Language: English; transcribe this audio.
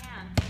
hand.